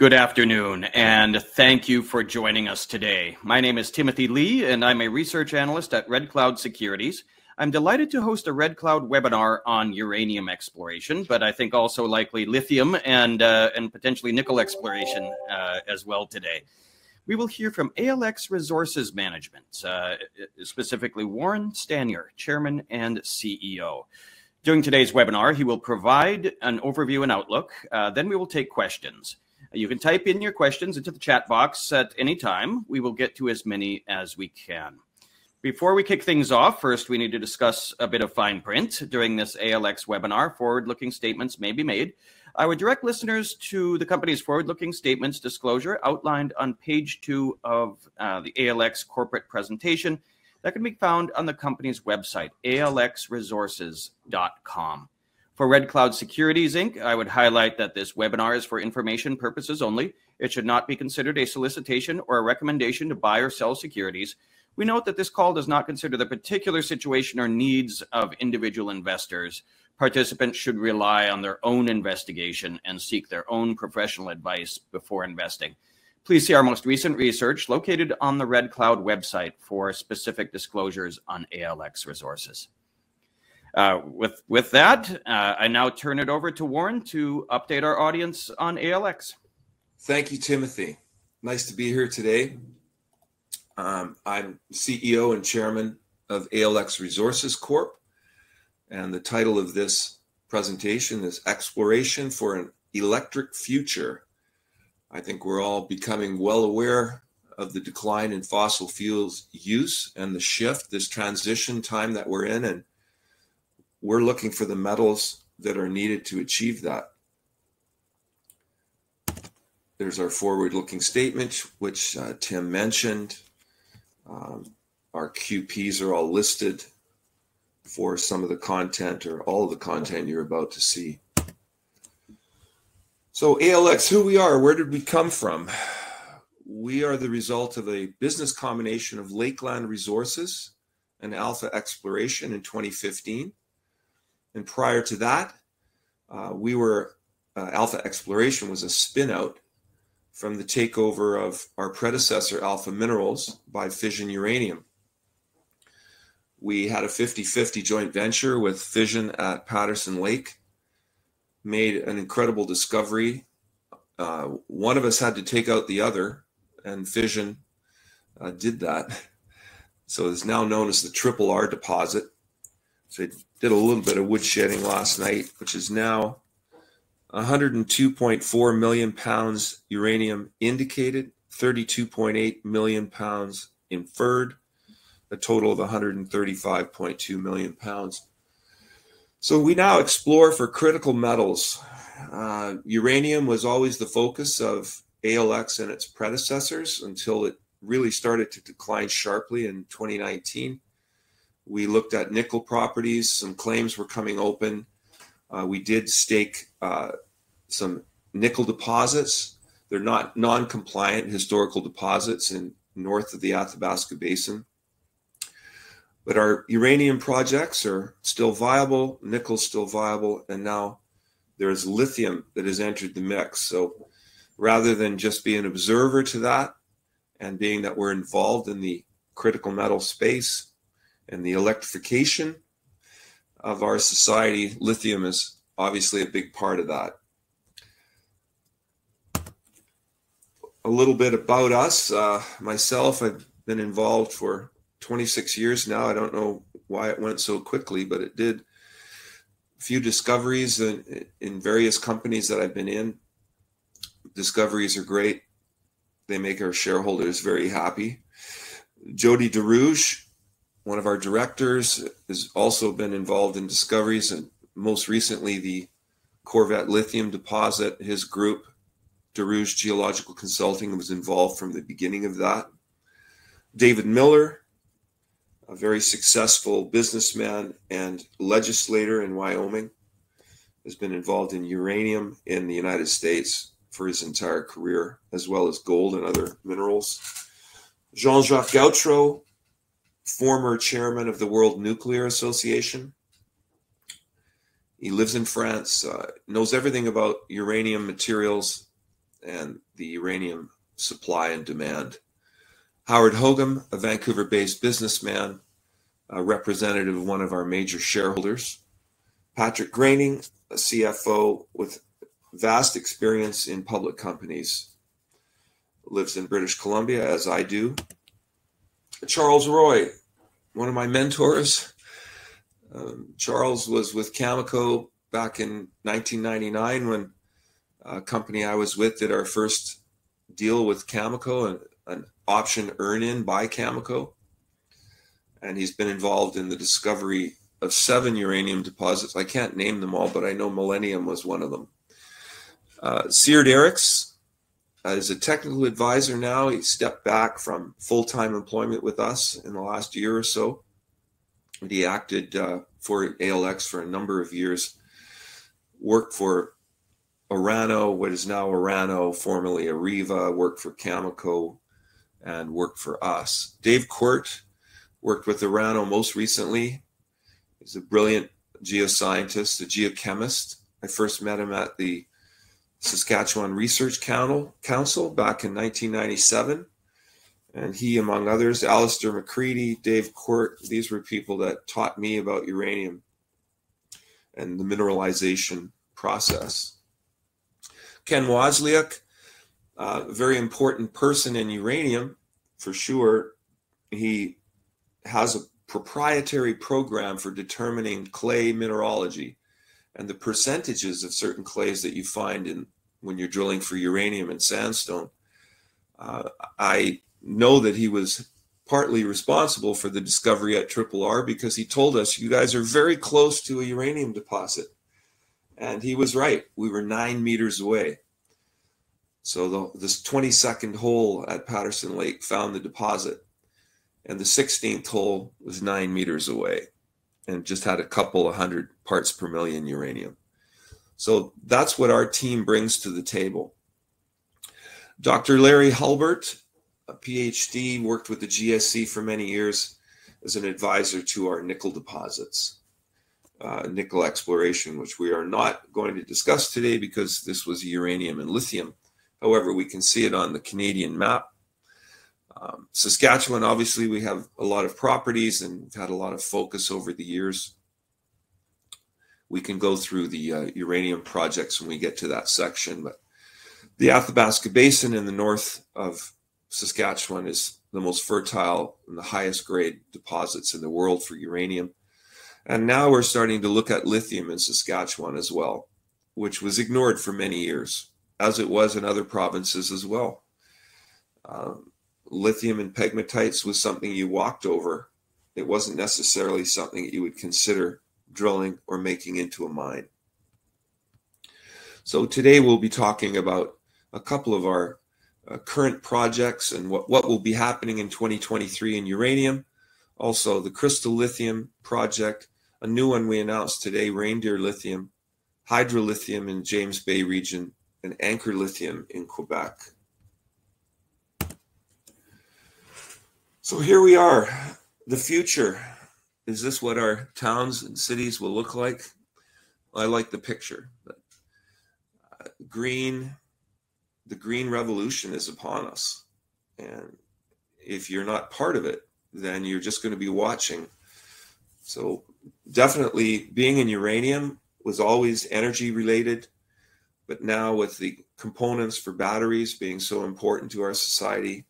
Good afternoon, and thank you for joining us today. My name is Timothy Lee, and I'm a research analyst at Red Cloud Securities. I'm delighted to host a Red Cloud webinar on uranium exploration, but I think also likely lithium and uh, and potentially nickel exploration uh, as well today. We will hear from ALX Resources Management, uh, specifically Warren Stanyer, Chairman and CEO. During today's webinar, he will provide an overview and outlook. Uh, then we will take questions. You can type in your questions into the chat box at any time. We will get to as many as we can. Before we kick things off, first we need to discuss a bit of fine print. During this ALX webinar, forward looking statements may be made. I would direct listeners to the company's forward looking statements disclosure outlined on page two of uh, the ALX corporate presentation that can be found on the company's website, alxresources.com. For Red Cloud Securities Inc., I would highlight that this webinar is for information purposes only. It should not be considered a solicitation or a recommendation to buy or sell securities. We note that this call does not consider the particular situation or needs of individual investors. Participants should rely on their own investigation and seek their own professional advice before investing. Please see our most recent research located on the Red Cloud website for specific disclosures on ALX resources. Uh, with with that, uh, I now turn it over to Warren to update our audience on ALX. Thank you, Timothy. Nice to be here today. Um, I'm CEO and chairman of ALX Resources Corp, and the title of this presentation is Exploration for an Electric Future. I think we're all becoming well aware of the decline in fossil fuels use and the shift, this transition time that we're in, and we're looking for the metals that are needed to achieve that. There's our forward looking statement, which uh, Tim mentioned. Um, our QPs are all listed for some of the content or all of the content you're about to see. So, ALX, who we are, where did we come from? We are the result of a business combination of Lakeland Resources and Alpha Exploration in 2015. And prior to that, uh, we were uh, Alpha Exploration was a spinout from the takeover of our predecessor, Alpha Minerals, by Fission Uranium. We had a 50 50 joint venture with Fission at Patterson Lake, made an incredible discovery. Uh, one of us had to take out the other, and Fission uh, did that. So it's now known as the Triple R deposit. So I did a little bit of wood shedding last night, which is now 102.4 million pounds uranium indicated, 32.8 million pounds inferred, a total of 135.2 million pounds. So we now explore for critical metals. Uh, uranium was always the focus of ALX and its predecessors until it really started to decline sharply in 2019. We looked at nickel properties. Some claims were coming open. Uh, we did stake uh, some nickel deposits. They're not non-compliant historical deposits in north of the Athabasca Basin. But our uranium projects are still viable, nickel's still viable, and now there's lithium that has entered the mix. So rather than just be an observer to that, and being that we're involved in the critical metal space, and the electrification of our society, lithium is obviously a big part of that. A little bit about us. Uh, myself, I've been involved for 26 years now. I don't know why it went so quickly, but it did. A few discoveries in, in various companies that I've been in. Discoveries are great. They make our shareholders very happy. Jody Dahrouge one of our directors has also been involved in discoveries and most recently the Corvette lithium deposit. His group, Dahrouge Geological Consulting, was involved from the beginning of that. David Miller, a very successful businessman and legislator in Wyoming, has been involved in uranium in the United States for his entire career, as well as gold and other minerals. Jean Jacques Gautrot former chairman of the World Nuclear Association. He lives in France, uh, knows everything about uranium materials, and the uranium supply and demand. Howard Hogum, a Vancouver based businessman, a representative of one of our major shareholders. Patrick Graining, a CFO with vast experience in public companies, lives in British Columbia, as I do. Charles Roy, one of my mentors. Um, Charles was with Cameco back in 1999 when a company I was with did our first deal with Cameco, an, an option earn in by Cameco. And he's been involved in the discovery of seven uranium deposits. I can't name them all, but I know Millennium was one of them. Uh, Sierd Eriks uh, is a technical advisor now. He stepped back from full time employment with us in the last year or so. He acted uh, for ALX for a number of years, worked for Orano, what is now Orano, formerly Areva, worked for Cameco, and worked for us. Dave Quirt worked with Orano most recently. He's a brilliant geoscientist, a geochemist. I first met him at the Saskatchewan Research Council Council back in 1997. And he, among others, Alistair McCready, Dave Quirt, these were people that taught me about uranium and the mineralization process. Ken Wasyliuk, a very important person in uranium for sure. He has a proprietary program for determining clay mineralogy and the percentages of certain clays that you find in when you're drilling for uranium and sandstone. Uh, I know that he was partly responsible for the discovery at Triple R because he told us you guys are very close to a uranium deposit, and he was right. We were nine meters away. So the, this 22nd hole at Patterson Lake found the deposit, and the 16th hole was nine meters away, and just had a couple of hundred parts per million uranium. So that's what our team brings to the table. Dr. Larry Hulbert, a PhD, worked with the GSC for many years as an advisor to our nickel deposits, uh, nickel exploration, which we are not going to discuss today because this was uranium and lithium. However, we can see it on the Canadian map. Um, Saskatchewan, obviously, we have a lot of properties and we've had a lot of focus over the years we can go through the uh, uranium projects when we get to that section. But the Athabasca Basin in the north of Saskatchewan is the most fertile and the highest grade deposits in the world for uranium. And now we're starting to look at lithium in Saskatchewan as well, which was ignored for many years, as it was in other provinces as well. Um, lithium and pegmatites was something you walked over. It wasn't necessarily something that you would consider drilling, or making into a mine. So today we'll be talking about a couple of our uh, current projects and what, what will be happening in 2023 in uranium. Also, the Crystal Lithium project, a new one we announced today, Reindeer Lithium, Hydra Lithium in James Bay region, and Anchor Lithium in Quebec. So here we are, the future is this what our towns and cities will look like? I like the picture. But, uh, green, the green revolution is upon us. And if you're not part of it, then you're just going to be watching. So, definitely being in uranium was always energy related. But now, with the components for batteries being so important to our society,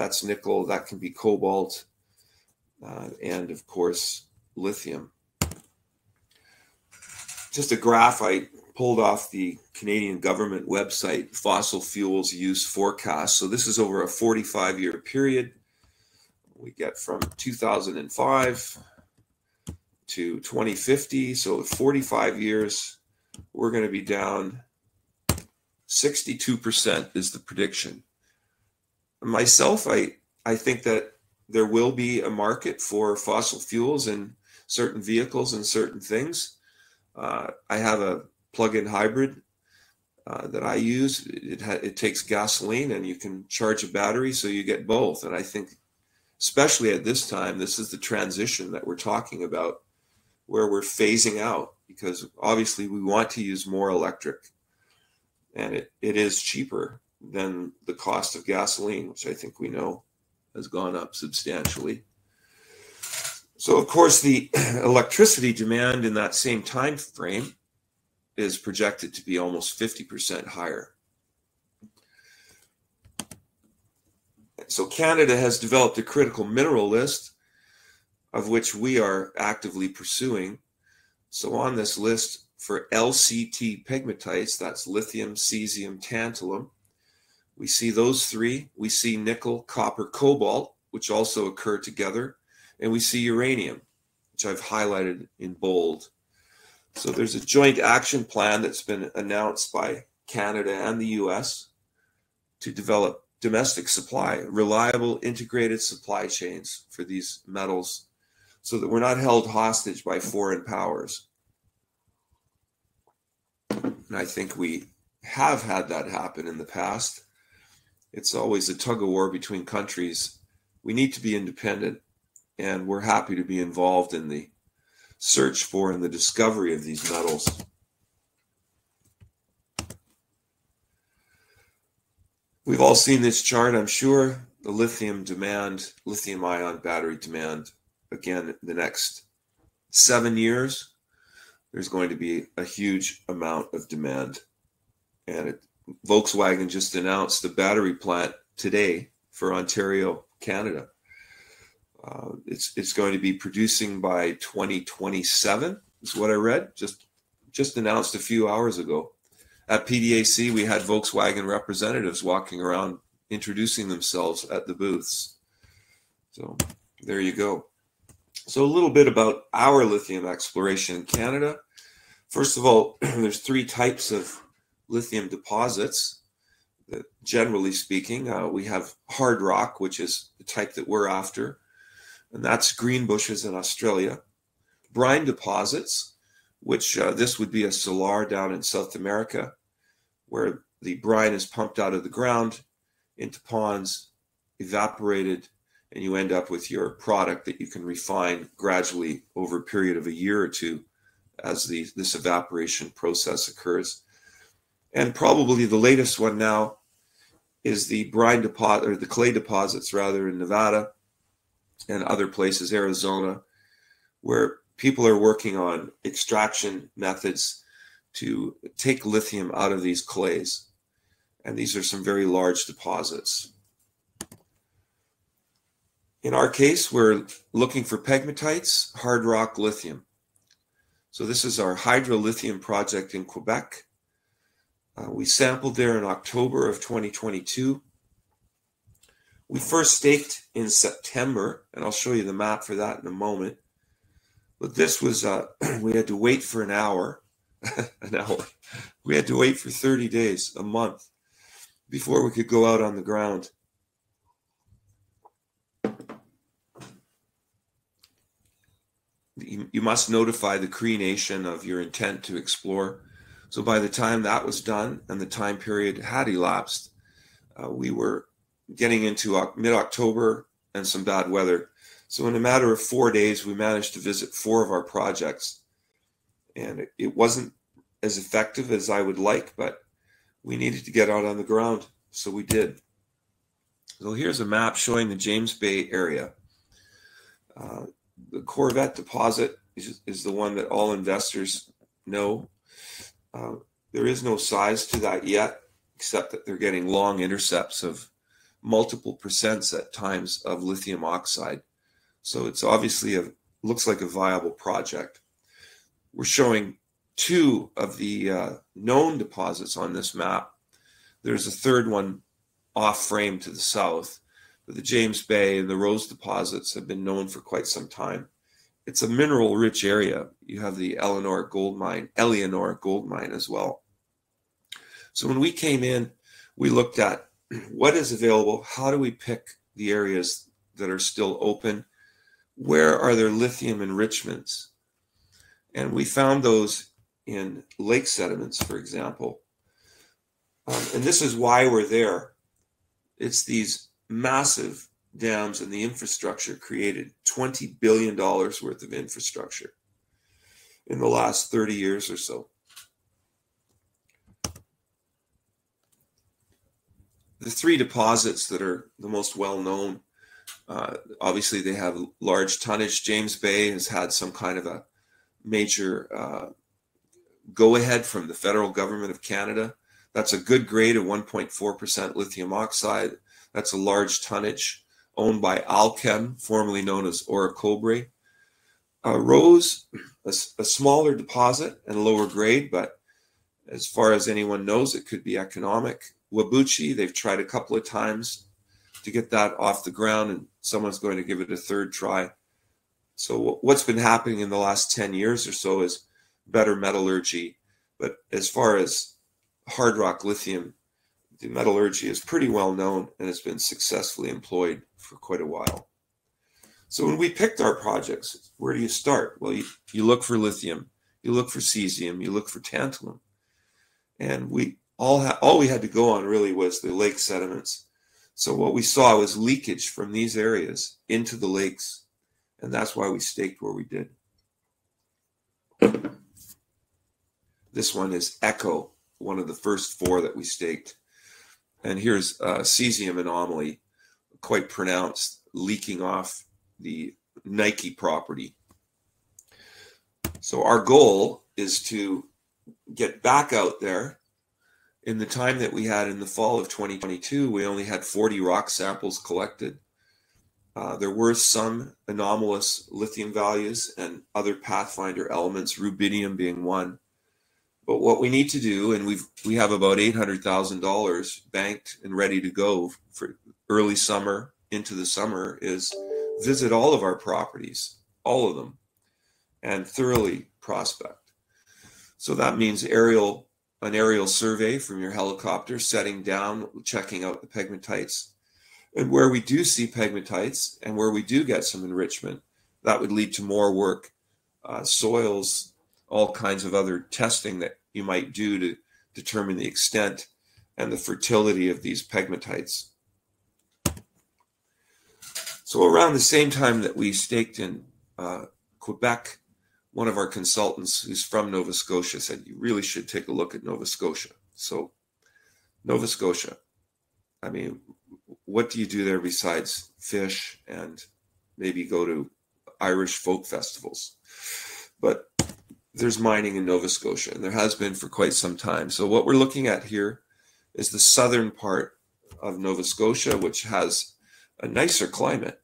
that's nickel, that can be cobalt, uh, and of course lithium. Just a graph I pulled off the Canadian government website, fossil fuels use forecast. So this is over a 45 year period. We get from 2005 to 2050. So 45 years, we're going to be down 62% is the prediction. Myself, I, I think that there will be a market for fossil fuels and certain vehicles and certain things. Uh, I have a plug-in hybrid uh, that I use. It ha- it takes gasoline and you can charge a battery, so you get both. And I think, especially at this time, this is the transition that we're talking about, where we're phasing out because obviously we want to use more electric. and it, it is cheaper than the cost of gasoline, which I think we know has gone up substantially. So, of course, the electricity demand in that same time frame is projected to be almost 50% higher. So, Canada has developed a critical mineral list of which we are actively pursuing. So, on this list for LCT pegmatites, that's lithium, cesium, tantalum, we see those three. We see nickel, copper, cobalt, which also occur together and we see uranium, which I've highlighted in bold. So there's a joint action plan that's been announced by Canada and the US to develop domestic supply, reliable integrated supply chains for these metals so that we're not held hostage by foreign powers. And I think we have had that happen in the past. It's always a tug of war between countries. We need to be independent and we're happy to be involved in the search for and the discovery of these metals. We've all seen this chart, I'm sure. The lithium demand, lithium ion battery demand, again, the next seven years, there's going to be a huge amount of demand. And it, Volkswagen just announced the battery plant today for Ontario, Canada. Uh, it's it's going to be producing by 2027 is what I read just just announced a few hours ago. At PDAC, we had Volkswagen representatives walking around introducing themselves at the booths. So there you go. So a little bit about our lithium exploration in Canada. First of all, there's three types of lithium deposits. Generally speaking, uh, we have hard rock, which is the type that we're after and that's Greenbushes in Australia. Brine deposits, which uh, this would be a salar down in South America, where the brine is pumped out of the ground into ponds, evaporated, and you end up with your product that you can refine gradually over a period of a year or two as the, this evaporation process occurs. And probably the latest one now is the brine deposit or the clay deposits rather in Nevada and other places, Arizona, where people are working on extraction methods to take lithium out of these clays. And these are some very large deposits. In our case, we're looking for pegmatites, hard rock lithium. So this is our Hydra Lithium project in Quebec. Uh, we sampled there in October of 2022 we first staked in September, and I'll show you the map for that in a moment. But this was, uh, we had to wait for an hour, an hour. We had to wait for 30 days, a month, before we could go out on the ground. You, you must notify the Cree Nation of your intent to explore. So by the time that was done and the time period had elapsed, uh, we were getting into mid October and some bad weather. So, in a matter of four days, we managed to visit four of our projects. And it, wasn't as effective as I would like, but we needed to get out on the ground. So, we did. So, here's a map showing the James Bay area. Uh, the Corvette deposit is, is, the one that all investors know. Uh, there is no size to that yet, except that they're getting long intercepts of multiple percents at times of lithium oxide. So it's obviously a looks like a viable project. We're showing two of the uh, known deposits on this map. There's a third one off frame to the south, but the James Bay and the Rose deposits have been known for quite some time. It's a mineral rich area. You have the Éléonore gold mine, Éléonore gold mine as well. So when we came in, we looked at what is available? How do we pick the areas that are still open? Where are there lithium enrichments? And we found those in lake sediments, for example. Um, and this is why we're there. It's these massive dams and the infrastructure created $20 billion worth of infrastructure in the last 30 years or so. the three deposits that are the most well known, uh, obviously they have large tonnage. James Bay has had some kind of a major uh, go ahead from the federal government of Canada. That's a good grade of 1.4% lithium oxide. That's a large tonnage owned by Allkem, formerly known as Orocobre. Uh, Rose, a, a, smaller deposit and lower grade, but as far as anyone knows, it could be economic. Whabouchi, they've tried a couple of times to get that off the ground, and someone's going to give it a third try. So, what's been happening in the last 10 years or so is better metallurgy. But as far as hard rock lithium, the metallurgy is pretty well known and has been successfully employed for quite a while. So when we picked our projects, where do you start? Well, you, you look for lithium, you look for cesium, you look for tantalum. And we all ha- all we had to go on really was the lake sediments. So what we saw was leakage from these areas into the lakes, and that's why we staked where we did. This one is Echo, one of the first four that we staked. And here's a cesium anomaly, quite pronounced, leaking off the Nike property. So our goal is to get back out there. In the time that we had in the fall of 2022, we only had 40 rock samples collected. Uh, there were some anomalous lithium values and other pathfinder elements, rubidium being one. But what we need to do, and we've we have about eight hundred thousand dollars banked and ready to go for early summer into the summer, is visit all of our properties, all of them, and thoroughly prospect. So that means aerial an aerial survey from your helicopter, setting down, checking out the pegmatites. And where we do see pegmatites and where we do get some enrichment, that would lead to more work, uh, soils, all kinds of other testing that you might do to determine the extent and the fertility of these pegmatites. So, around the same time that we staked in uh, Quebec, one of our consultants who's from Nova Scotia said, You really should take a look at Nova Scotia. So, Nova Scotia, I mean, what do you do there besides fish and maybe go to Irish folk festivals? But there's mining in Nova Scotia, and there has been for quite some time. So what we're looking at here is the southern part of Nova Scotia, which has a nicer climate.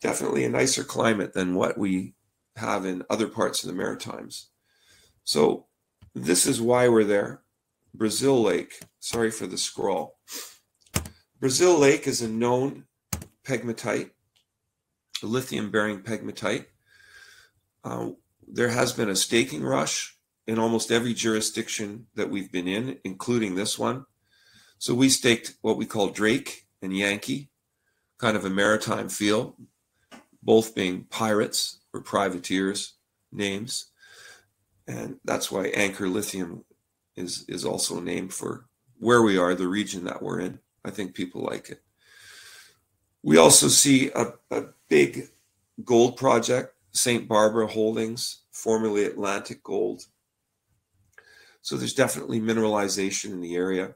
Definitely a nicer climate than what we have in other parts of the Maritimes. So this is why we're there. Brazil Lake. Sorry for the scroll. Brazil Lake is a known pegmatite, a lithium bearing pegmatite. Uh, there has been a staking rush in almost every jurisdiction that we've been in, including this one. So we staked what we call Drake and Yankee, kind of a maritime feel, both being pirates or privateers names. And that's why Anchor Lithium is, is also named for where we are, the region that we're in. I think people like it. We also see a, a big gold project St. Barbara Holdings, formerly Atlantic Gold. So there's definitely mineralization in the area.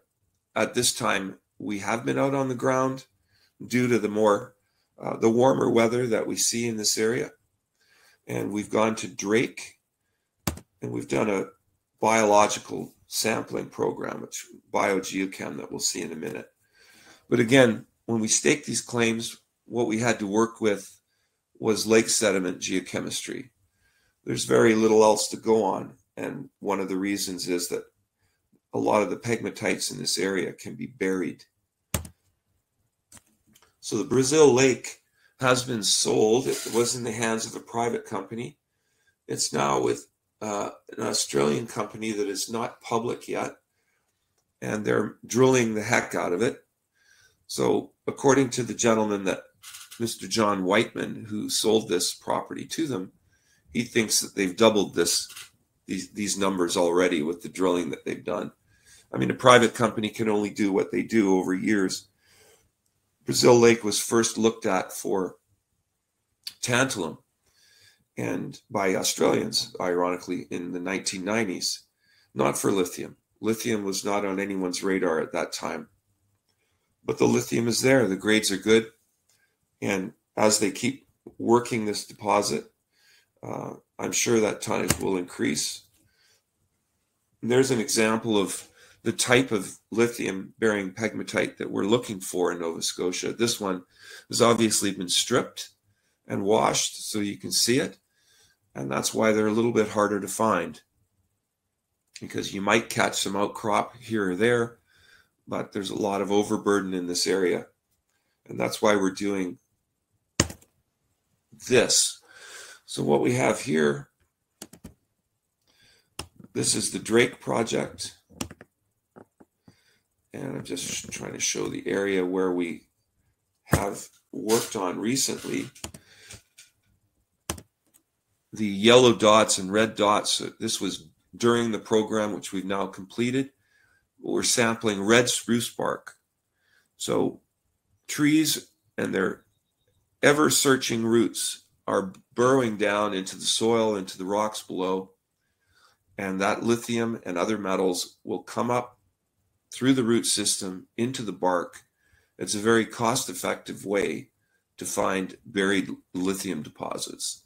At this time, we have been out on the ground due to the more uh, the warmer weather that we see in this area, and we've gone to Drake, and we've done a biological sampling program, which biogeochem that we'll see in a minute. But again, when we stake these claims, what we had to work with was lake sediment geochemistry. There's very little else to go on. And one of the reasons is that a lot of the pegmatites in this area can be buried. So the Brazil Lake has been sold. It was in the hands of a private company. It's now with uh, an Australian company that is not public yet, and they're drilling the heck out of it. So, according to the gentleman that Mr. John Whiteman, who sold this property to them, he thinks that they've doubled this these these numbers already with the drilling that they've done. I mean, a private company can only do what they do over years. Brazil Lake was first looked at for tantalum and by Australians, ironically, in the 1990s, not for lithium. Lithium was not on anyone's radar at that time. but the lithium is there. The grades are good. And as they keep working this deposit, uh, I'm sure that tonnage will increase. There's an example of the type of lithium bearing pegmatite that we're looking for in Nova Scotia. This one has obviously been stripped and washed so you can see it. And that's why they're a little bit harder to find because you might catch some outcrop here or there, but there's a lot of overburden in this area. And that's why we're doing this. So what we have here, this is the Drake project. And I'm just trying to show the area where we have worked on recently. The yellow dots and red dots, uh, this was during the program, which we've now completed. We're sampling red spruce bark. So trees and their ever searching roots are burrowing down into the soil, into the rocks below. And that lithium and other metals will come up through the root system into the bark. It's a very cost effective way to find buried lithium deposits.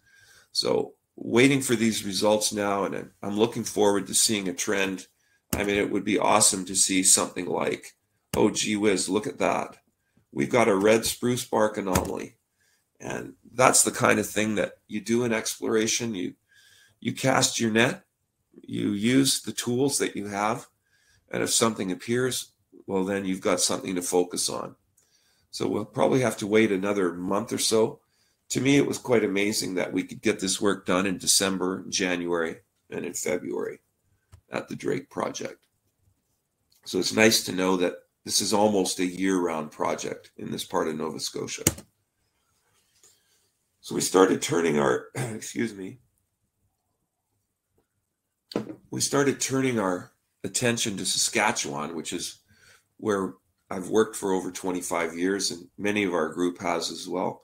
So waiting for these results now, and I'm looking forward to seeing a trend. I mean, it would be awesome to see something like, oh, gee whiz, look at that. We've got a red spruce bark anomaly. And that's the kind of thing that you do in exploration. You you cast your net, you use the tools that you have, and if something appears, well, then you've got something to focus on. So we'll probably have to wait another month or so to me, it was quite amazing that we could get this work done in December, January, and in February at the Drake project. So it's nice to know that this is almost a year round project in this part of Nova Scotia. So we started turning our, excuse me, we started turning our attention to Saskatchewan, which is where I've worked for over 25 years, and many of our group has as well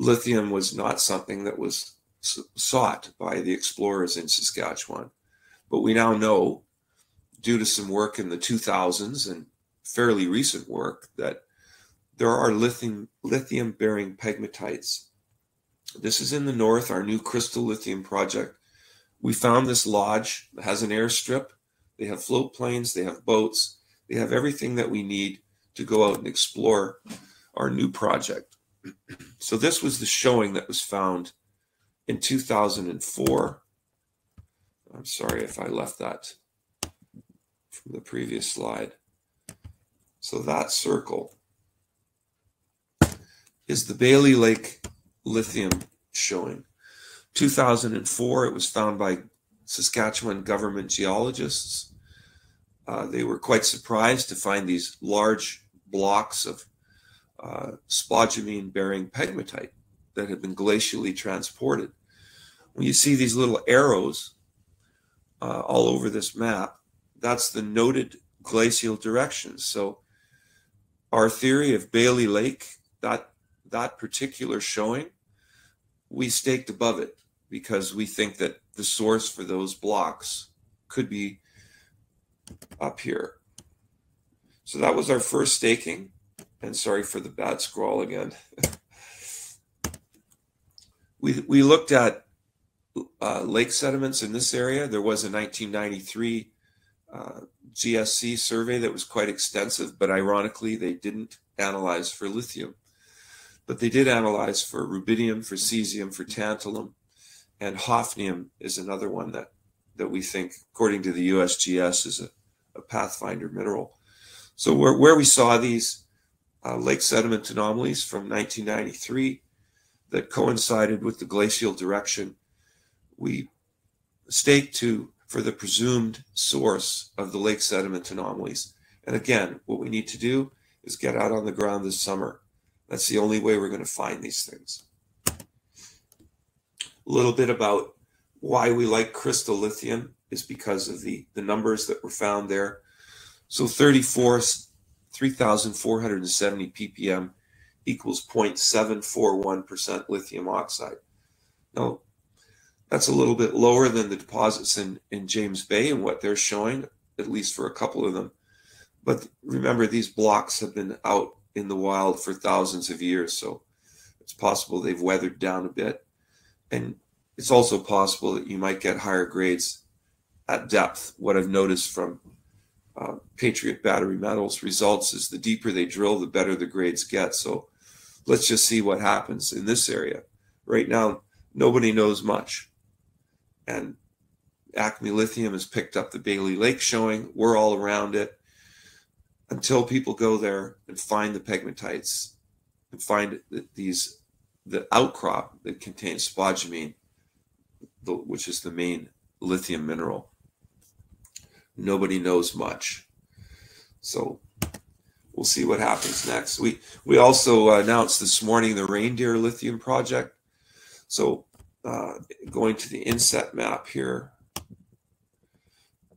lithium was not something that was sought by the explorers in Saskatchewan. But we now know, due to some work in the 2000s and fairly recent work, that there are lithium lithium bearing pegmatites. This is in the north, our new crystal lithium project. We found this lodge that has an airstrip. They have float planes, they have boats, they have everything that we need to go out and explore our new project. So this was the showing that was found in 2004. I'm sorry if I left that from the previous slide. So that circle is the Bailey Lake lithium showing. 2004, it was found by Saskatchewan government geologists. Uh, they were quite surprised to find these large blocks of uh, spodumene bearing pegmatite that had been glacially transported. When you see these little arrows uh, all over this map, that's the noted glacial directions. So our theory of Bailey Lake, that that particular showing, we staked above it because we think that the source for those blocks could be up here. So that was our first staking. And sorry for the bad scroll again. we, we looked at uh, lake sediments in this area. There was a 1993 uh, GSC survey that was quite extensive, but ironically, they didn't analyze for lithium. But they did analyze for rubidium, for cesium, for tantalum, and hafnium is another one that, that we think, according to the USGS, is a, a pathfinder mineral. So where, where we saw these uh, lake sediment anomalies from 1993 that coincided with the glacial direction. We staked to for the presumed source of the lake sediment anomalies. And again, what we need to do is get out on the ground this summer. That's the only way we're going to find these things. A little bit about why we like crystal lithium is because of the, the numbers that were found there. So 34 3,470 ppm equals 0.741% lithium oxide. Now, that's a little bit lower than the deposits in, in James Bay and what they're showing, at least for a couple of them. But remember, these blocks have been out in the wild for thousands of years. So it's possible they've weathered down a bit. And it's also possible that you might get higher grades at depth. What I've noticed from uh, Patriot Battery Metals results is the deeper they drill, the better the grades get. So let's just see what happens in this area. Right now, nobody knows much. And Acme Lithium has picked up the Bailey Lake showing. We're all around it until people go there and find the pegmatites and find these the outcrop that contains spodumene, which is the main lithium mineral. Nobody knows much, so we'll see what happens next. We we also announced this morning the Reindeer Lithium project. So uh, going to the inset map here.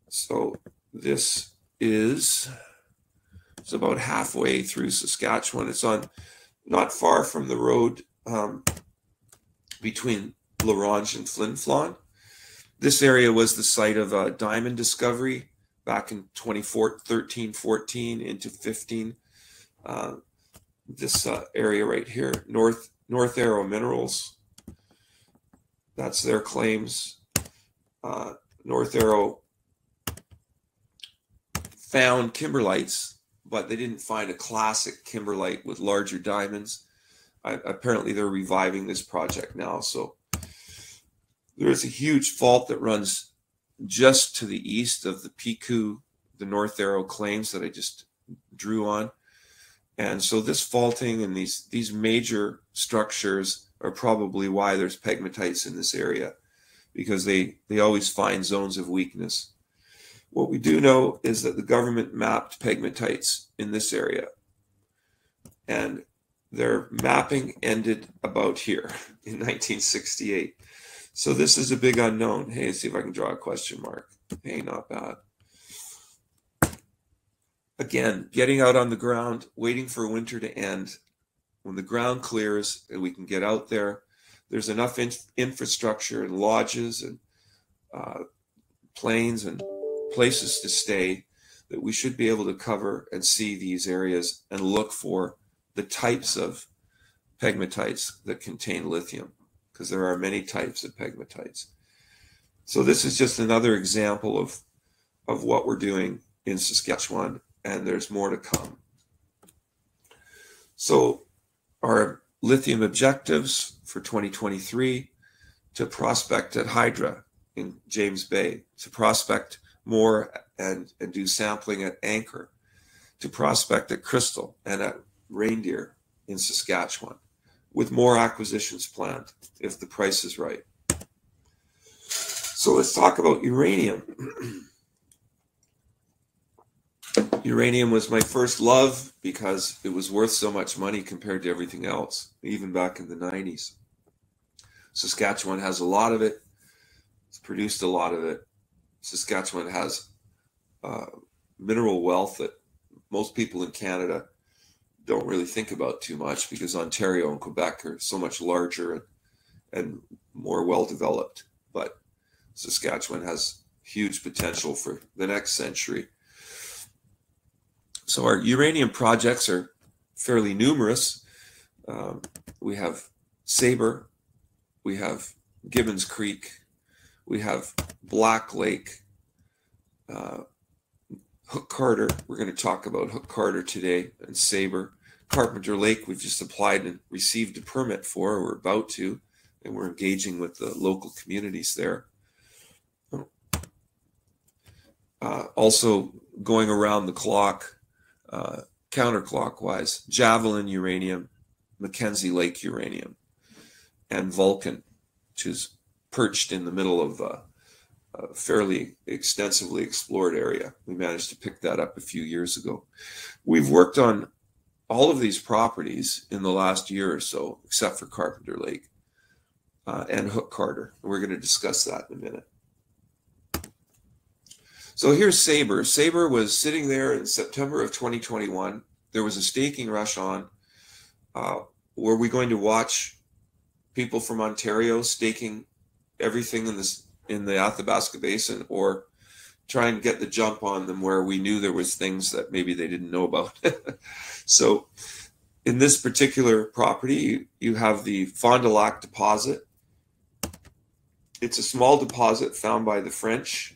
So this is it's about halfway through Saskatchewan. It's on not far from the road um, between La Ronge and Flin Flon. This area was the site of a diamond discovery back in 2013, 14 into 15. Uh, this uh, area right here, North North Arrow Minerals. That's their claims. Uh, North Arrow found kimberlites, but they didn't find a classic kimberlite with larger diamonds. I, apparently, they're reviving this project now. So there's a huge fault that runs just to the east of the Pikoo, the North Arrow claims that I just drew on. And so this faulting and these these major structures are probably why there's pegmatites in this area, because they they always find zones of weakness. What we do know is that the government mapped pegmatites in this area. And their mapping ended about here in 1968. So this is a big unknown. Hey, see if I can draw a question mark. Hey, not bad. Again, getting out on the ground, waiting for winter to end. When the ground clears and we can get out there, there's enough in infrastructure and lodges and uh, planes and places to stay that we should be able to cover and see these areas and look for the types of pegmatites that contain lithium because there are many types of pegmatites. So this is just another example of of what we're doing in Saskatchewan and there's more to come. So our lithium objectives for 2023 to prospect at Hydra in James Bay, to prospect more and, and do sampling at Anchor, to prospect at Crystal and at Reindeer in Saskatchewan, with more acquisitions planned if the price is right. So let's talk about uranium. uranium was my first love because it was worth so much money compared to everything else, even back in the 90s. Saskatchewan has a lot of it. It's produced a lot of it. Saskatchewan has uh, mineral wealth that most people in Canada don't really think about too much because Ontario and Quebec are so much larger and, and more well developed. But Saskatchewan has huge potential for the next century. So our uranium projects are fairly numerous. Um, we have Sabre, we have Gibbons Creek, we have Black Lake, uh, Hook Carter. We're going to talk about Hook Carter today and Sabre. Carpenter Lake, we've just applied and received a permit for. We're about to, and we're engaging with the local communities there. Uh, also, going around the clock, uh, counterclockwise, Javelin uranium, Mackenzie Lake uranium, and Vulcan, which is perched in the middle of a, a, fairly extensively explored area. We managed to pick that up a few years ago. We've worked on all of these properties in the last year or so, except for Carpenter Lake uh, and Hook Carter. We're going to discuss that in a minute. So here's Sabre. Sabre was sitting there in September of 2021. There was a staking rush on. Uh, were we going to watch people from Ontario staking everything in this in the Athabasca Basin, or try and get the jump on them where we knew there was things that maybe they didn't know about. so in this particular property, you, you have the Fond du Lac deposit. It's a small deposit found by the French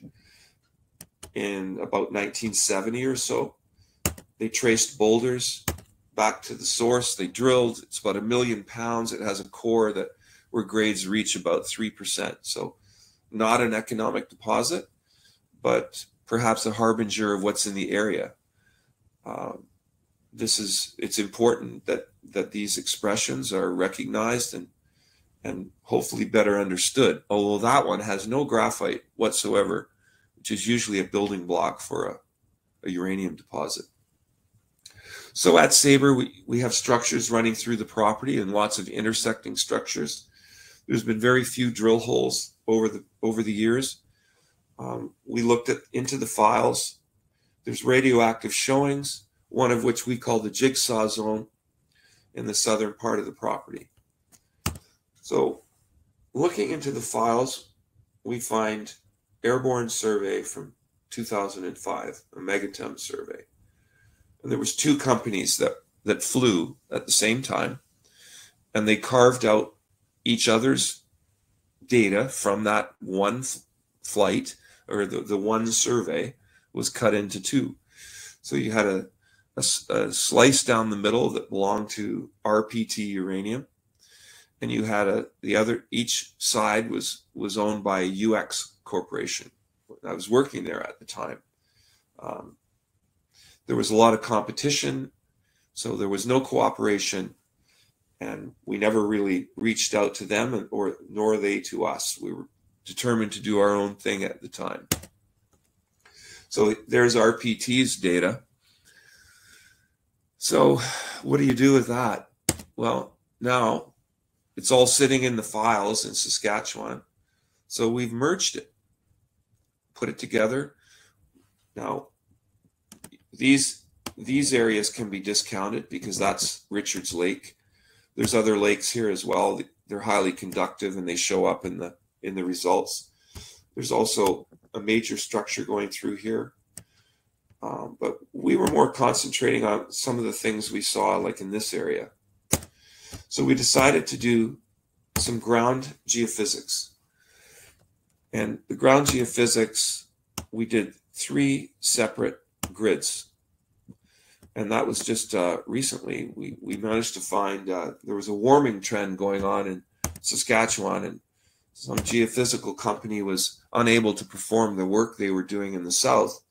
in about 1970 or so. They traced boulders back to the source. They drilled. It's about a million pounds. It has a core that where grades reach about three percent. So, not an economic deposit, but perhaps a harbinger of what's in the area. Um, this is it's important that that these expressions are recognized and and hopefully better understood. Although that one has no graphite whatsoever, which is usually a building block for a, a uranium deposit. So at Sabre, we, we have structures running through the property and lots of intersecting structures. There's been very few drill holes over the over the years. Um, we looked at into the files. There's radioactive showings, one of which we call the jigsaw zone in the southern part of the property. So looking into the files, we find airborne survey from 2005, a Megatem survey and there was two companies that that flew at the same time and they carved out each other's data from that one flight or the, the one survey was cut into two. So you had a, a, a slice down the middle that belonged to rpt uranium and you had a the other each side was was owned by a ux corporation i was working there at the time. Um, there was a lot of competition, so there was no cooperation, and we never really reached out to them, or nor they to us. We were determined to do our own thing at the time. So there's RPT's data. So what do you do with that? Well, now it's all sitting in the files in Saskatchewan. So we've merged it, put it together. Now, these these areas can be discounted because that's Richards Lake. There's other lakes here as well. They're highly conductive and they show up in the in the results. There's also a major structure going through here. Um, but we were more concentrating on some of the things we saw, like in this area. So we decided to do some ground geophysics. And the ground geophysics, we did three separate grids. And that was just uh, recently. We, we managed to find uh, there was a warming trend going on in Saskatchewan, and some geophysical company was unable to perform the work they were doing in the south.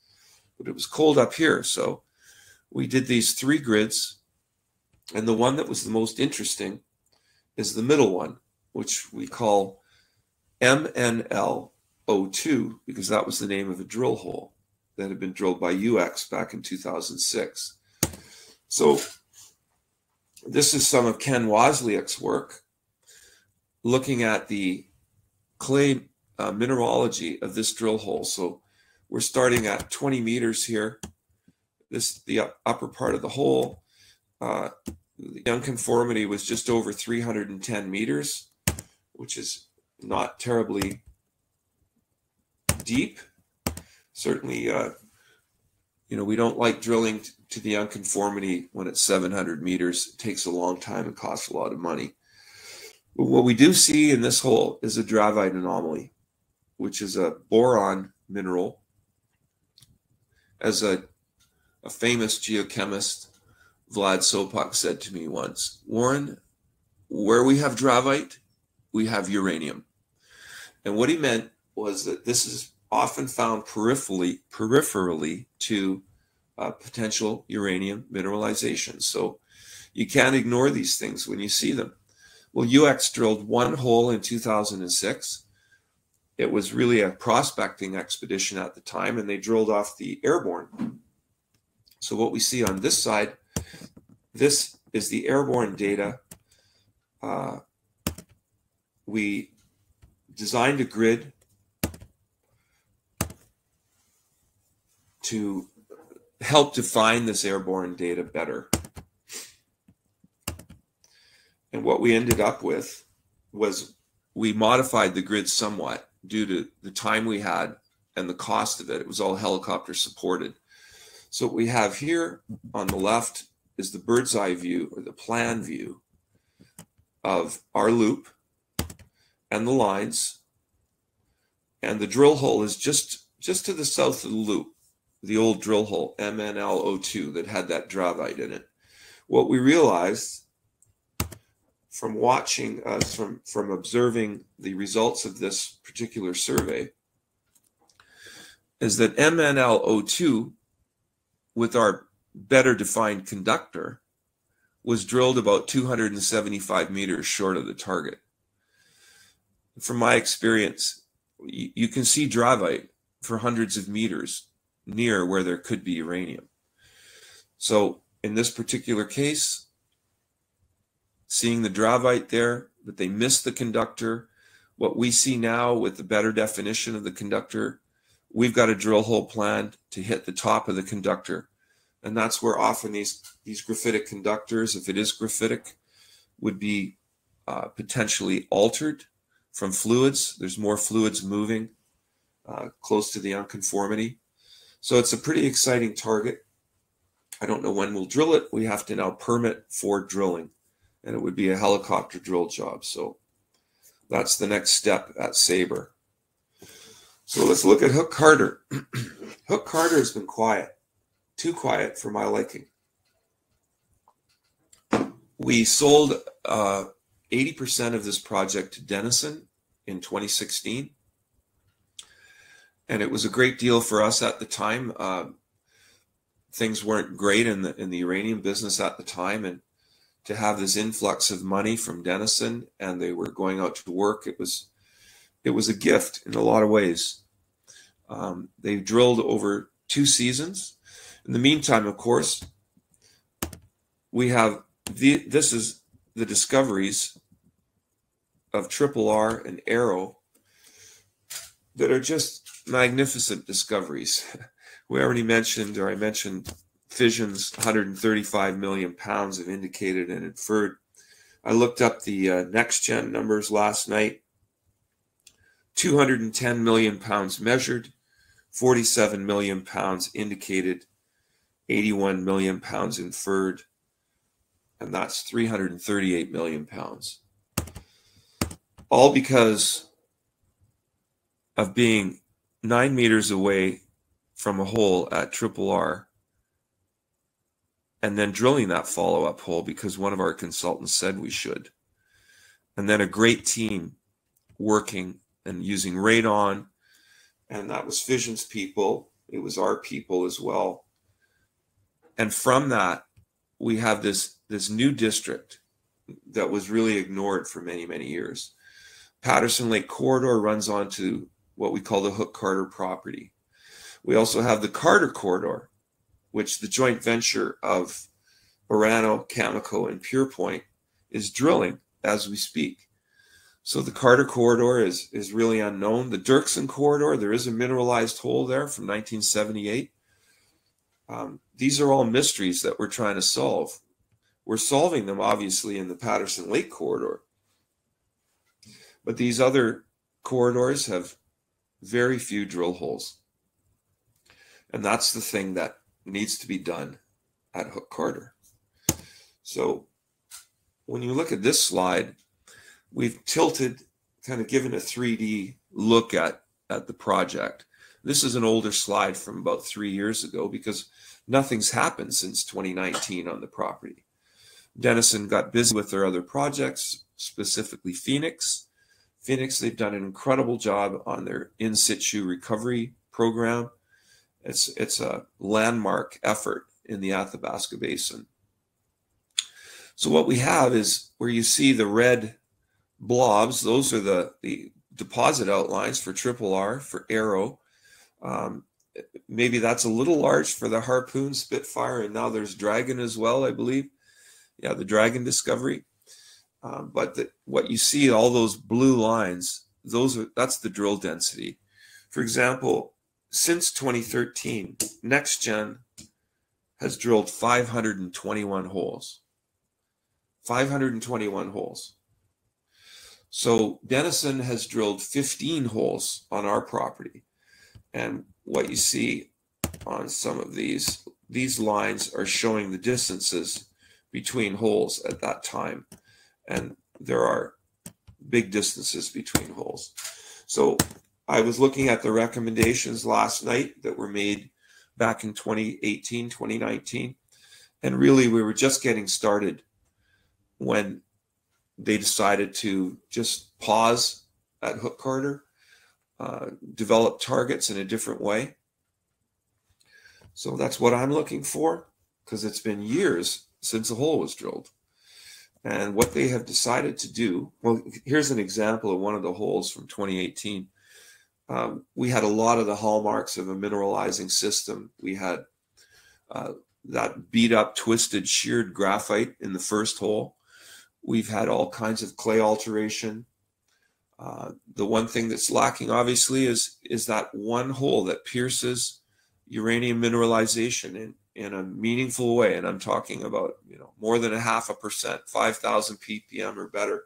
But it was cold up here. So we did these three grids. And the one that was the most interesting is the middle one, which we call MNL02 because that was the name of a drill hole that had been drilled by UX back in 2006. So this is some of Ken Wasyliuk's work looking at the clay uh, mineralogy of this drill hole. So we're starting at 20 meters here. This the upper part of the hole. Uh, the unconformity was just over 310 meters, which is not terribly deep certainly, uh, you know, we don't like drilling to the unconformity when it's 700 meters. It takes a long time and costs a lot of money. But what we do see in this hole is a dravite anomaly, which is a boron mineral. As a, a famous geochemist, Vlad Sopuck, said to me once, Warren, where we have dravite, we have uranium. And what he meant was that this is often found peripherally, peripherally to uh, potential uranium mineralization. So you can't ignore these things when you see them. Well, UX drilled one hole in 2006. It was really a prospecting expedition at the time, and they drilled off the airborne. So, what we see on this side, this is the airborne data. Uh, we designed a grid to help define this airborne data better. And what we ended up with was we modified the grid somewhat due to the time we had and the cost of it. It was all helicopter supported. So what we have here on the left is the bird's eye view or the plan view of our loop and the lines. And the drill hole is just just to the south of the loop, the old drill hole, MNL02, that had that dravite in it. What we realized from watching us, from, from observing the results of this particular survey, is that MNL02, with our better defined conductor, was drilled about 275 meters short of the target. From my experience, you can see dravite for hundreds of meters near where there could be uranium. So in this particular case, seeing the dravite there, but they missed the conductor. What we see now with the better definition of the conductor, we've got a drill hole planned to hit the top of the conductor. And that's where often these, these graphitic conductors, if it is graphitic, would be uh, potentially altered from fluids. There's more fluids moving uh, close to the unconformity. So it's a pretty exciting target. I don't know when we'll drill it. We have to now permit for drilling, and it would be a helicopter drill job. So that's the next step at Sabre. So let's look at Hook Carter. Hook Carter has been quiet, too quiet for my liking. We sold uh, 80% of this project to Denison in 2016 and it was a great deal for us at the time. Uh, things weren't great in the in the uranium business at the time, and to have this influx of money from Denison, and they were going out to work, it was it was a gift in a lot of ways. Um, they drilled over two seasons. In the meantime, of course, we have the this is the discoveries of Triple R and Arrow that are just magnificent discoveries. We already mentioned, or I mentioned, fission's 135 million pounds of indicated and inferred. I looked up the uh, gen numbers last night 210 million pounds measured, 47 million pounds indicated, 81 million pounds inferred, and that's 338 million pounds. All because of being nine meters away from a hole at Triple R and then drilling that follow up hole because one of our consultants said we should. And then a great team working and using radon. And that was Fission's people, it was our people as well. And from that, we have this, this new district that was really ignored for many, many years. Patterson Lake Corridor runs onto what we call the Hook Carter property. We also have the Carter Corridor, which the joint venture of Orano, Cameco, and PurePoint is drilling as we speak. So the Carter Corridor is, is really unknown. The Dirksen Corridor, there is a mineralized hole there from 1978. Um, these are all mysteries that we're trying to solve. We're solving them, obviously, in the Patterson Lake Corridor. But these other corridors have very few drill holes. And that's the thing that needs to be done at Hook Carter. So when you look at this slide, we've tilted, kind of given a 3D look at, at the project. This is an older slide from about three years ago because nothing's happened since 2019 on the property. Denison got busy with their other projects, specifically Phoenix, Phoenix, they've done an incredible job on their in situ recovery program. It's it's a landmark effort in the Athabasca Basin. So what we have is where you see the red blobs; those are the the deposit outlines for Triple R for Arrow. Um, maybe that's a little large for the Harpoon Spitfire, and now there's Dragon as well, I believe. Yeah, the Dragon discovery. Um, but the, what you see, all those blue lines, those are that's the drill density. For example, since 2013, NexGen has drilled 521 holes. 521 holes. So Denison has drilled 15 holes on our property. And what you see on some of these, these lines are showing the distances between holes at that time. And there are big distances between holes. So I was looking at the recommendations last night that were made back in 2018, 2019. And really, we were just getting started when they decided to just pause at Hook Carter, uh, develop targets in a different way. So that's what I'm looking for because it's been years since a hole was drilled. And what they have decided to do well, here's an example of one of the holes from 2018. Um, we had a lot of the hallmarks of a mineralizing system. We had uh, that beat up, twisted, sheared graphite in the first hole. We've had all kinds of clay alteration. Uh, the one thing that's lacking, obviously, is is that one hole that pierces uranium mineralization in, in a meaningful way. And I'm talking about you know more than a half a percent, 5,000 ppm or better,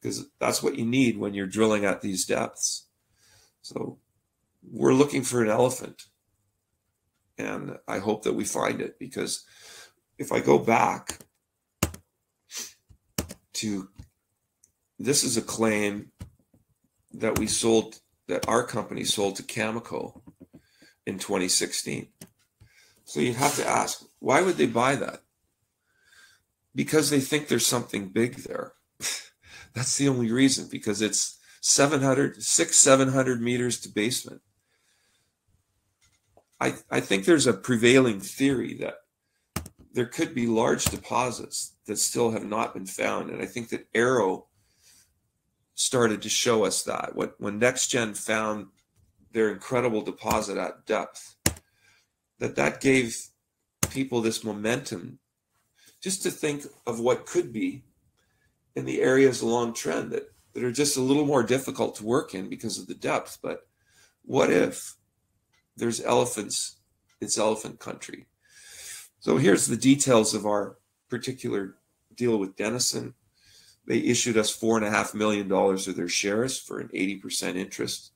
because that's what you need when you're drilling at these depths. So we're looking for an elephant. And I hope that we find it because if I go back to this is a claim that we sold that our company sold to Cameco in 2016. So you have to ask, why would they buy that? Because they think there's something big there. That's the only reason, because it's 700, six, 700 meters to basement. I, I think there's a prevailing theory that there could be large deposits that still have not been found. And I think that Arrow started to show us that. When, when NexGen found their incredible deposit at depth, that that gave people this momentum just to think of what could be in the areas along trend that, that are just a little more difficult to work in because of the depth. But what if there's elephants? It's elephant country. So here's the details of our particular deal with Denison. They issued us four and a half million dollars of their shares for an 80% interest.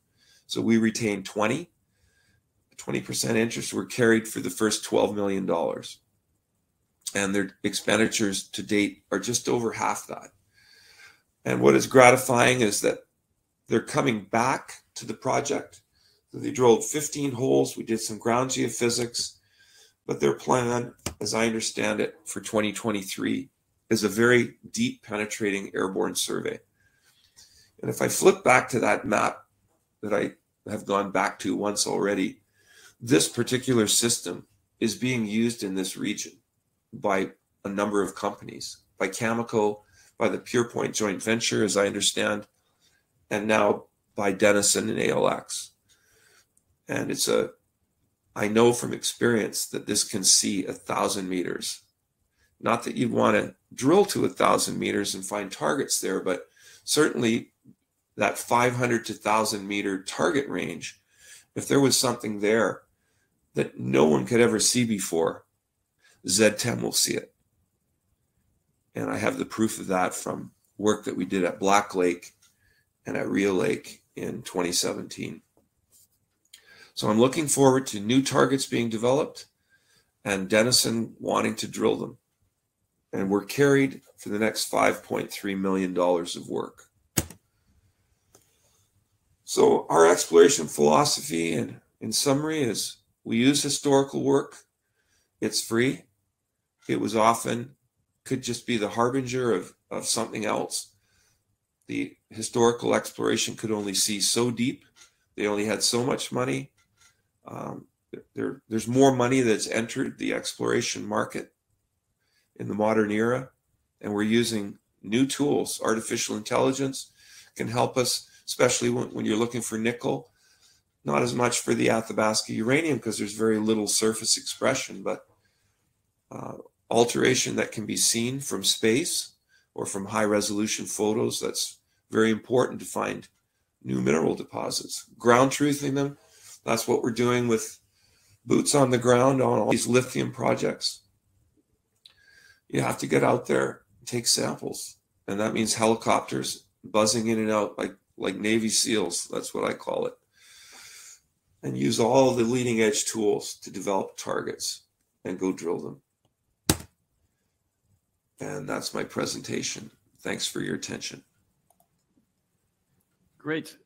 So we retained 20. 20% interest were carried for the first $12 million. And their expenditures to date are just over half that. And what is gratifying is that they're coming back to the project. So they drilled 15 holes. We did some ground geophysics. But their plan, as I understand it, for 2023 is a very deep penetrating airborne survey. And if I flip back to that map that I have gone back to once already, this particular system is being used in this region by a number of companies, by Cameco, by the PurePoint joint venture, as I understand, and now by Denison and ALX. And it's a, I know from experience that this can see a thousand meters. Not that you'd want to drill to a thousand meters and find targets there, but certainly that 500 to 1000 meter target range, if there was something there that no one could ever see before, ZTEM will see it. And I have the proof of that from work that we did at Black Lake and at Rio Lake in 2017. So I'm looking forward to new targets being developed and Denison wanting to drill them. And we're carried for the next $5.3 million of work. So our exploration philosophy and in summary is we use historical work. It's free. It was often could just be the harbinger of, of something else. The historical exploration could only see so deep. They only had so much money. Um, there, there's more money that's entered the exploration market in the modern era, and we're using new tools. Artificial intelligence can help us, especially when, when you're looking for nickel not as much for the Athabasca uranium because there's very little surface expression, but uh, alteration that can be seen from space or from high resolution photos. That's very important to find new mineral deposits. Ground truthing them, that's what we're doing with boots on the ground on all these lithium projects. You have to get out there, take samples, and that means helicopters buzzing in and out like like Navy SEALs. That's what I call it and use all the leading edge tools to develop targets and go drill them. And that's my presentation. Thanks for your attention. Great.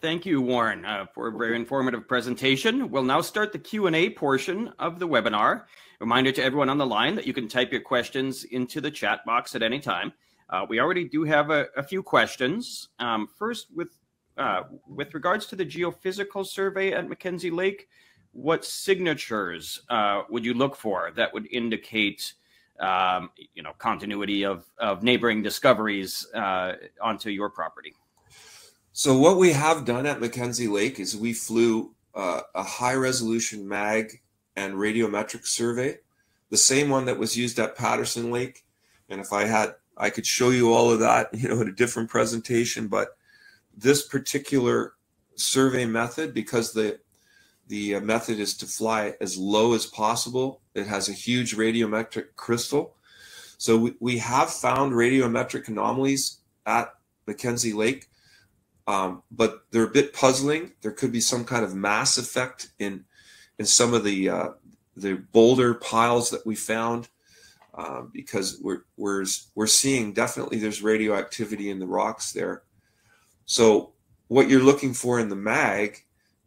Thank you, Warren, uh, for a very informative presentation. We'll now start the Q&A portion of the webinar. Reminder to everyone on the line that you can type your questions into the chat box at any time. Uh, we already do have a, a few questions. Um, first, with uh, with regards to the geophysical survey at Mackenzie Lake, what signatures uh, would you look for that would indicate um, you know continuity of, of neighboring discoveries uh, onto your property? So what we have done at Mackenzie Lake is we flew uh, a high resolution mag and radiometric survey, the same one that was used at Patterson Lake. And if I had, I could show you all of that, you know, in a different presentation. But this particular survey method, because the the uh, method is to fly as low as possible, it has a huge radiometric crystal. So we, we have found radiometric anomalies at Mackenzie Lake um, but they're a bit puzzling. There could be some kind of mass effect in in some of the uh, the boulder piles that we found uh, because we're we're we're seeing definitely there's radioactivity in the rocks there. So what you're looking for in the mag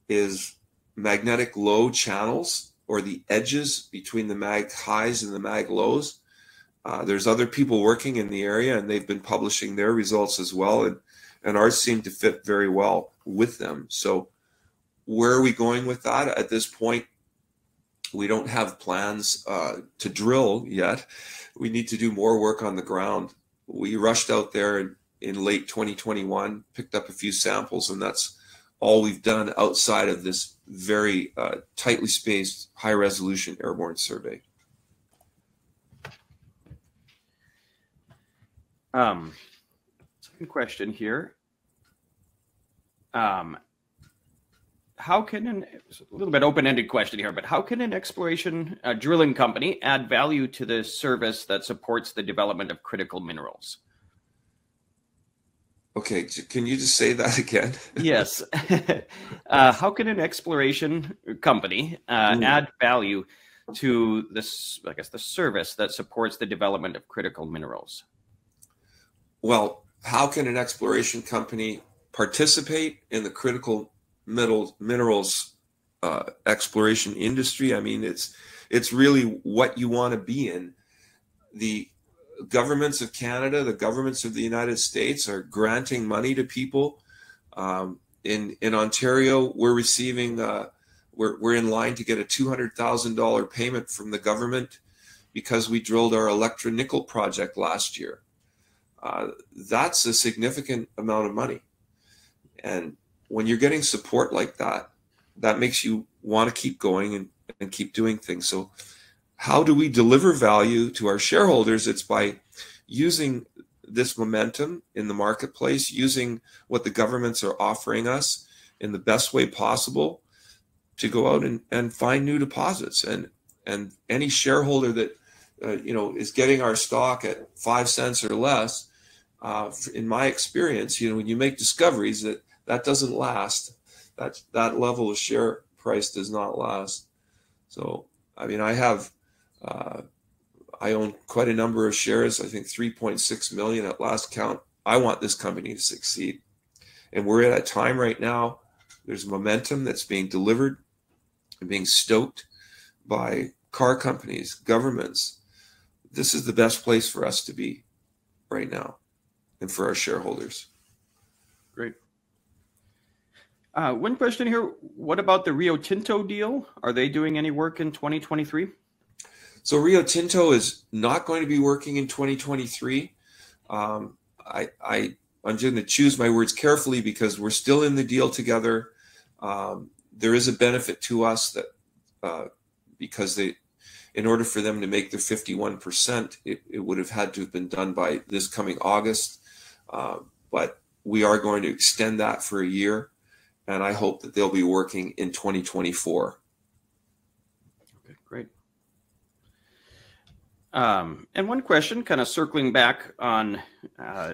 is magnetic low channels or the edges between the mag highs and the mag lows. Uh, there's other people working in the area and they've been publishing their results as well. And and ours seem to fit very well with them. So, where are we going with that? At this point, we don't have plans uh, to drill yet. We need to do more work on the ground. We rushed out there in, in late 2021, picked up a few samples, and that's all we've done outside of this very uh, tightly spaced, high resolution airborne survey. Um, question here. Um, how can an a little bit open-ended question here, but how can an exploration uh, drilling company add value to the service that supports the development of critical minerals? Okay, can you just say that again? yes. uh, how can an exploration company uh, mm. add value to this, I guess, the service that supports the development of critical minerals? Well, how can an exploration company participate in the critical minerals, minerals uh, exploration industry? I mean, it's it's really what you want to be in. The governments of Canada, the governments of the United States are granting money to people. Um, in in Ontario, we're receiving uh, we're we're in line to get a two hundred thousand dollar payment from the government because we drilled our Electra nickel project last year uh, that's a significant amount of money. And when you're getting support like that, that makes you want to keep going and, and keep doing things. So, how do we deliver value to our shareholders? It's by using this momentum in the marketplace, using what the governments are offering us in the best way possible to go out and, and find new deposits. And and any shareholder that uh, you know is getting our stock at five cents or less uh, in my experience, you know, when you make discoveries, that that doesn't last. That that level of share price does not last. So, I mean, I have, uh, I own quite a number of shares. I think 3.6 million at last count. I want this company to succeed, and we're at a time right now. There's momentum that's being delivered and being stoked by car companies, governments. This is the best place for us to be right now and for our shareholders. Great. Uh, one question here. What about the Rio Tinto deal? Are they doing any work in 2023? So Rio Tinto is not going to be working in 2023. Um, I, I, I'm going to choose my words carefully because we're still in the deal together. Um, there is a benefit to us that uh, because they, in order for them to make their 51%, it, it would have had to have been done by this coming August. Uh, but we are going to extend that for a year, and I hope that they'll be working in 2024. Okay, great. Um, and one question, kind of circling back on uh,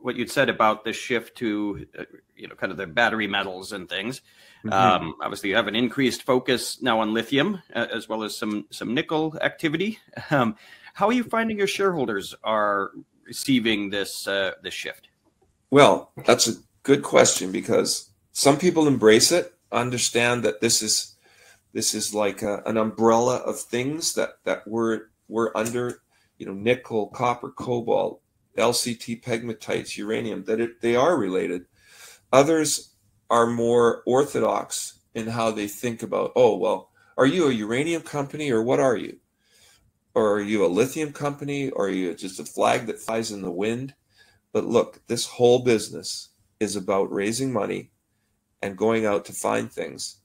what you'd said about the shift to, uh, you know, kind of the battery metals and things. Mm-hmm. Um, obviously, you have an increased focus now on lithium uh, as well as some some nickel activity. Um, how are you finding your shareholders are receiving this uh, this shift? Well, that's a good question because some people embrace it, understand that this is this is like a, an umbrella of things that that we're we're under, you know, nickel, copper, cobalt, LCT pegmatites, uranium, that it, they are related. Others are more orthodox in how they think about, oh, well, are you a uranium company or what are you? Or are you a lithium company? Or are you just a flag that flies in the wind? But look, this whole business is about raising money and going out to find things.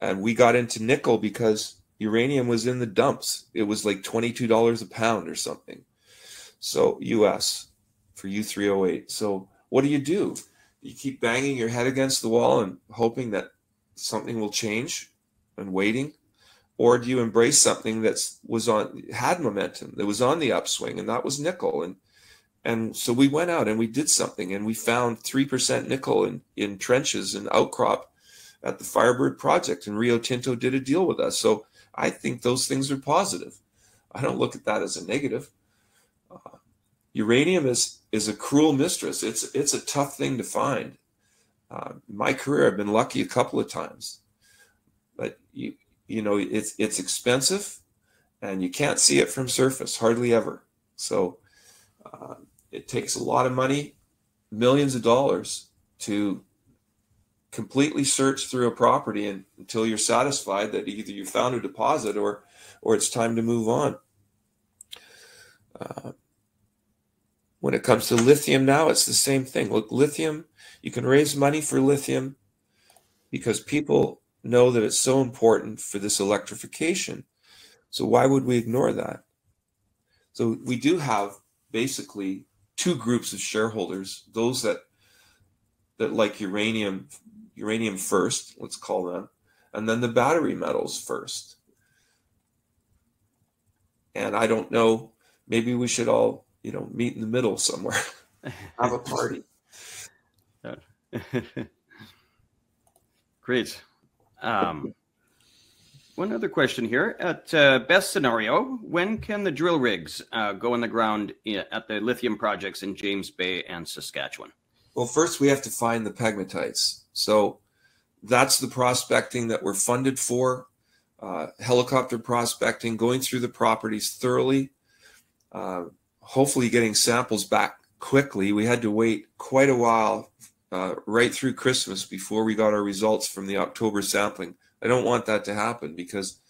And we got into nickel because uranium was in the dumps. It was like $22 a pound or something. So, US for U3O8. So, what do you do? You keep banging your head against the wall and hoping that something will change and waiting or do you embrace something that's was on had momentum that was on the upswing and that was nickel and and so we went out and we did something and we found 3% nickel in, in trenches and outcrop at the firebird project and rio tinto did a deal with us so i think those things are positive. I don't look at that as a negative. Uh, uranium is is a cruel mistress. It's it's a tough thing to find. Uh, my career i've been lucky a couple of times. But you you know it's it's expensive and you can't see it from surface hardly ever. So uh, it takes a lot of money millions of dollars to completely search through a property and, until you're satisfied that either you found a deposit or or it's time to move on uh, when it comes to lithium now it's the same thing look lithium you can raise money for lithium because people know that it's so important for this electrification. So why would we ignore that? So we do have basically two groups of shareholders, those that that like uranium uranium first, let's call them, and then the battery metals first. And I don't know, maybe we should all, you know, meet in the middle somewhere. have a party. Great. Um, one other question here. At uh, best scenario, when can the drill rigs uh, go in the ground at the lithium projects in James Bay and Saskatchewan? Well, first we have to find the pegmatites. So that's the prospecting that we're funded for. Uh, helicopter prospecting, going through the properties thoroughly, uh, hopefully getting samples back quickly. We had to wait quite a while uh, right through Christmas before we got our results from the October sampling. I don't want that to happen because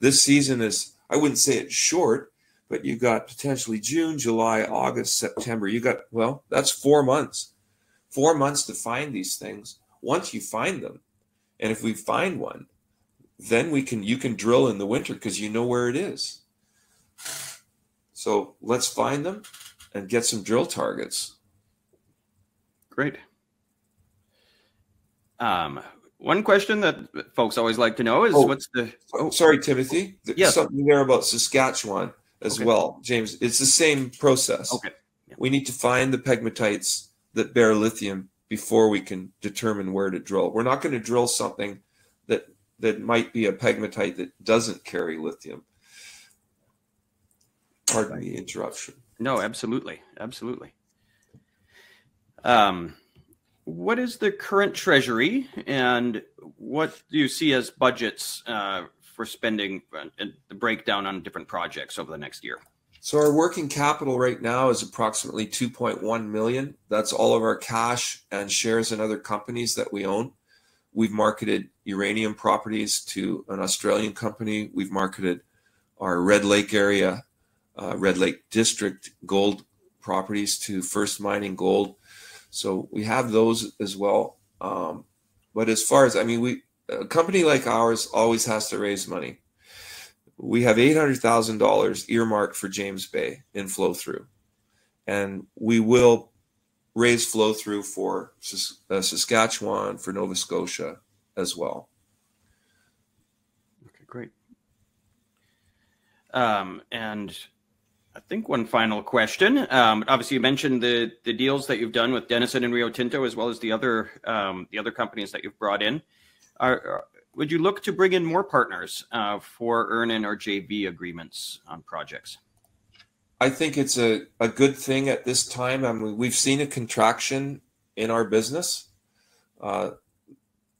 this season is, I wouldn't say it's short, but you've got potentially June, July, August, September. You got, well, that's four months. Four months to find these things. Once you find them, and if we find one, then we can you can drill in the winter because you know where it is. So let's find them and get some drill targets. Great. Um, one question that folks always like to know is oh, what's the. Oh, sorry, Timothy. Yes. Something there about Saskatchewan as okay. well, James. It's the same process. Okay. Yeah. We need to find the pegmatites that bear lithium before we can determine where to drill. We're not going to drill something that that might be a pegmatite that doesn't carry lithium. Pardon the interruption. No, absolutely, absolutely. Um, what is the current treasury and what do you see as budgets uh, for spending and the breakdown on different projects over the next year? So our working capital right now is approximately 2.1 million. That's all of our cash and shares in other companies that we own. We've marketed uranium properties to an Australian company. We've marketed our Red Lake area, uh, Red Lake District gold properties to First Mining Gold so we have those as well. Um, but as far as I mean, we a company like ours always has to raise money. We have eight hundred thousand dollars earmarked for James Bay in flow through, and we will raise flow through for uh, Saskatchewan for Nova Scotia as well. Okay, great. Um, and I think one final question. Um, obviously, you mentioned the the deals that you've done with Denison and Rio Tinto, as well as the other um, the other companies that you've brought in. Are, would you look to bring in more partners uh, for earn-in or JV agreements on projects? I think it's a, a good thing at this time. I mean, we've seen a contraction in our business uh,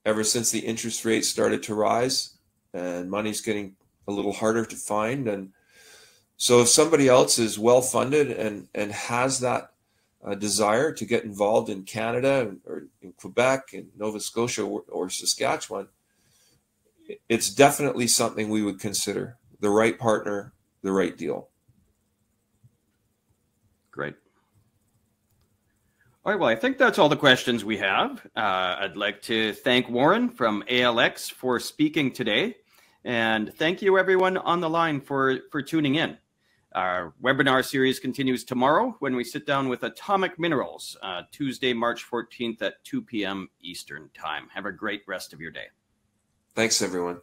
ever since the interest rates started to rise, and money's getting a little harder to find. And so, if somebody else is well funded and and has that uh, desire to get involved in Canada or in Quebec and Nova Scotia or, or Saskatchewan, it's definitely something we would consider. The right partner, the right deal. Great. All right, well, I think that's all the questions we have. Uh, I'd like to thank Warren from ALX for speaking today. And thank you, everyone on the line, for, for tuning in. Our webinar series continues tomorrow when we sit down with Atomic Minerals, uh, Tuesday, March 14th at 2 p.m. Eastern Time. Have a great rest of your day. Thanks, everyone.